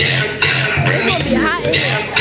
It's gonna be hot.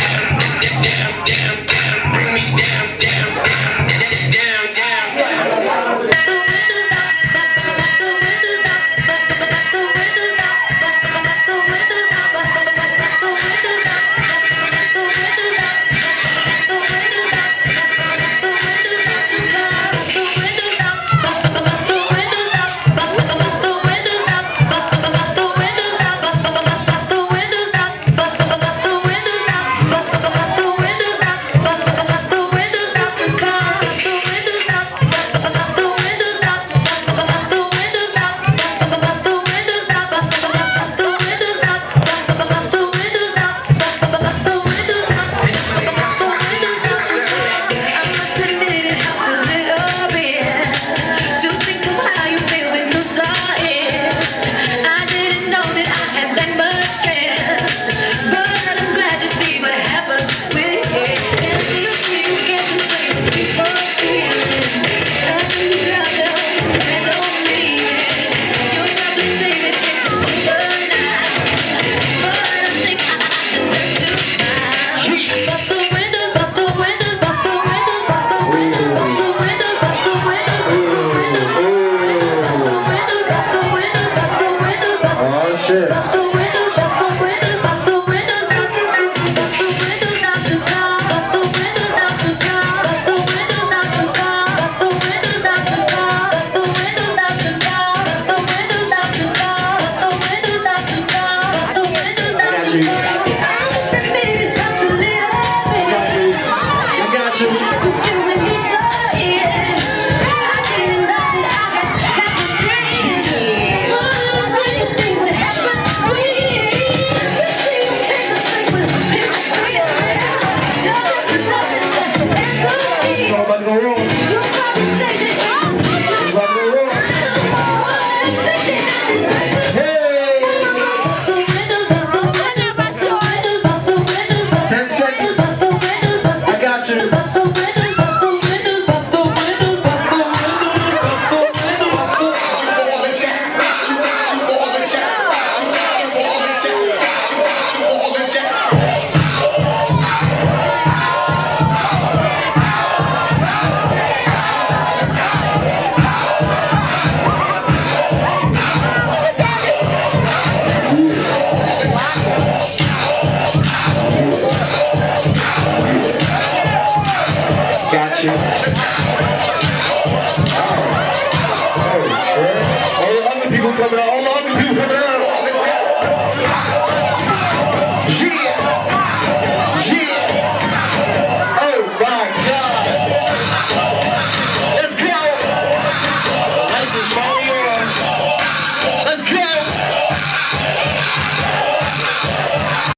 shit. Got you. Hey, hey, all the other people coming out. All the other people coming out.